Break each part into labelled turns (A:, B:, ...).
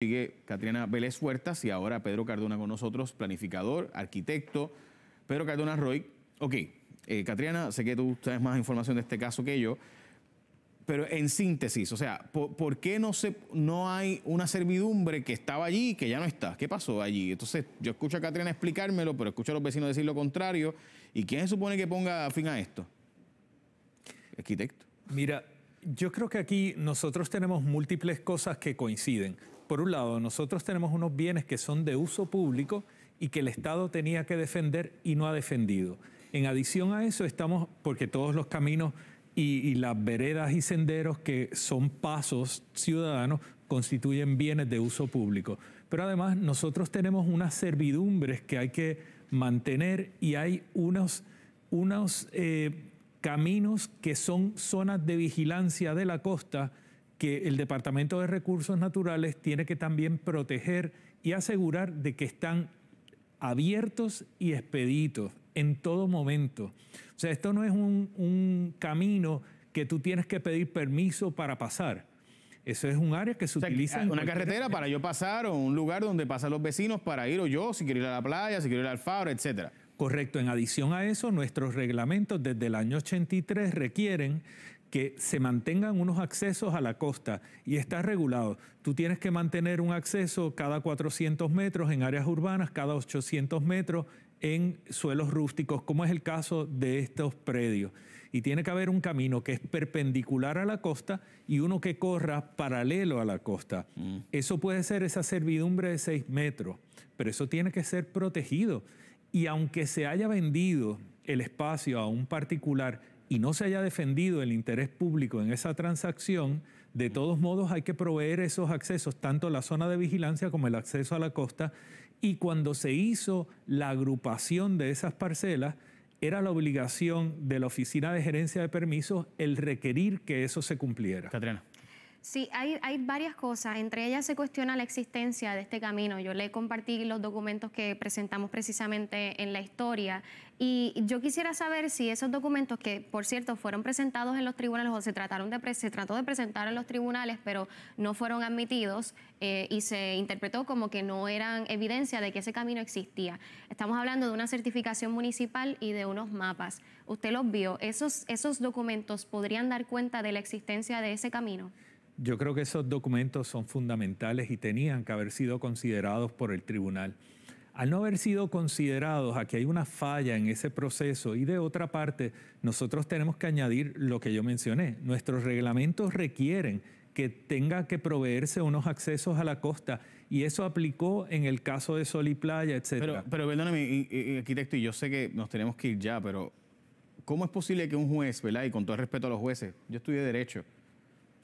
A: Sigue Catriana Vélez Huertas y ahora Pedro Cardona con nosotros, planificador, arquitecto. Pedro Cardona Roy. Ok, eh, Catriana, sé que tú sabes más información de este caso que yo, pero en síntesis, o sea, ¿por, qué no, se, no hay una servidumbre que estaba allí y que ya no está? ¿Qué pasó allí? Entonces, yo escucho a Catriana explicármelo, pero escucho a los vecinos decir lo contrario. ¿Y quién se supone que ponga fin a esto? Arquitecto.
B: Mira, yo creo que aquí nosotros tenemos múltiples cosas que coinciden. Por un lado, nosotros tenemos unos bienes que son de uso público y que el Estado tenía que defender y no ha defendido. En adición a eso estamos, porque todos los caminos y, las veredas y senderos que son pasos ciudadanos constituyen bienes de uso público. Pero además nosotros tenemos unas servidumbres que hay que mantener y hay unos, unos eh, caminos que son zonas de vigilancia de la costa que el Departamento de Recursos Naturales tiene que también proteger y asegurar de que están abiertos y expeditos en todo momento. O sea, esto no es un, camino que tú tienes que pedir permiso para pasar. Eso es un área que se utiliza.
A: Una carretera para yo pasar o un lugar donde pasan los vecinos para ir o yo, si quiero ir a la playa, si quiero ir al faro, etcétera.
B: Correcto. En adición a eso, nuestros reglamentos desde el año 83 requieren que se mantengan unos accesos a la costa y está regulado. Tú tienes que mantener un acceso cada 400 metros en áreas urbanas, cada 800 metros en suelos rústicos, como es el caso de estos predios. Y tiene que haber un camino que es perpendicular a la costa y uno que corra paralelo a la costa. Mm. Eso puede ser esa servidumbre de 6 metros, pero eso tiene que ser protegido. Y aunque se haya vendido el espacio a un particular y no se haya defendido el interés público en esa transacción, de todos modos hay que proveer esos accesos, tanto la zona de vigilancia como el acceso a la costa. Y cuando se hizo la agrupación de esas parcelas, era la obligación de la Oficina de Gerencia de Permisos el requerir que eso se cumpliera.
A: Catriana.
C: Sí, hay, hay, varias cosas. Entre ellas se cuestiona la existencia de este camino. Yo le compartí los documentos que presentamos precisamente en la historia y yo quisiera saber si esos documentos que, por cierto, fueron presentados en los tribunales o se, trataron de se trató de presentar en los tribunales, pero no fueron admitidos eh, y se interpretó como que no eran evidencia de que ese camino existía. Estamos hablando de una certificación municipal y de unos mapas. Usted los vio. ¿Esos, esos documentos podrían dar cuenta de la existencia de ese camino?
B: Yo creo que esos documentos son fundamentales y tenían que haber sido considerados por el tribunal. Al no haber sido considerados, aquí hay una falla en ese proceso y de otra parte, nosotros tenemos que añadir lo que yo mencioné. Nuestros reglamentos requieren que tenga que proveerse unos accesos a la costa y eso aplicó en el caso de Sol y Playa, etc.
A: Pero, pero perdóname, arquitecto, y yo sé que nos tenemos que ir ya, pero ¿cómo es posible que un juez, ¿verdad? Y con todo el respeto a los jueces, yo estudié Derecho,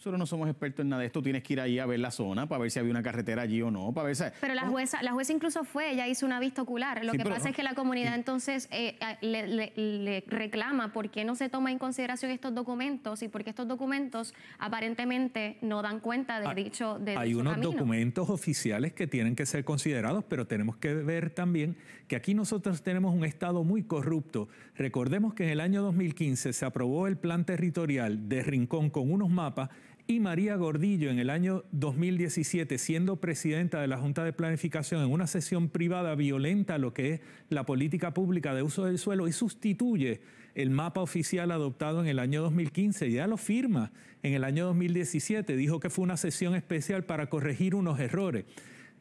A: nosotros no somos expertos en nada de esto. Tienes que ir ahí a ver la zona para ver si había una carretera allí o no. Para ver
C: Pero la jueza, la jueza incluso fue, ella hizo una vista ocular. Lo que pasa es que la comunidad entonces eh, le, reclama por qué no se toma en consideración estos documentos y por qué estos documentos aparentemente no dan cuenta de ah, dicho de
B: Hay unos documentos oficiales que tienen que ser considerados, pero tenemos que ver también que aquí nosotros tenemos un Estado muy corrupto. Recordemos que en el año 2015 se aprobó el plan territorial de Rincón con unos mapas y María Gordillo en el año 2017, siendo presidenta de la Junta de Planificación en una sesión privada, violenta lo que es la política pública de uso del suelo y sustituye el mapa oficial adoptado en el año 2015. Ya lo firma en el año 2017. Dijo que fue una sesión especial para corregir unos errores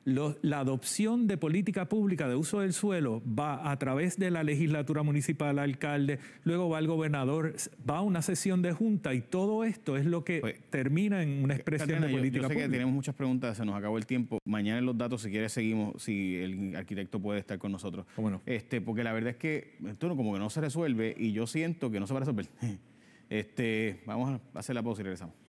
B: la adopción de política pública de uso del suelo va a través de la legislatura municipal, alcalde, luego va al gobernador, va a una sesión de junta y todo esto es lo que termina en una expresión de política
A: yo,
B: sé
A: que tenemos muchas preguntas, se nos acabó el tiempo. Mañana en los datos, si quieres, seguimos, si el arquitecto puede estar con nosotros.
B: Bueno,
A: Este, porque la verdad es que esto como que no se resuelve y yo siento que no se va a resolver. Este, vamos a hacer la pausa y regresamos.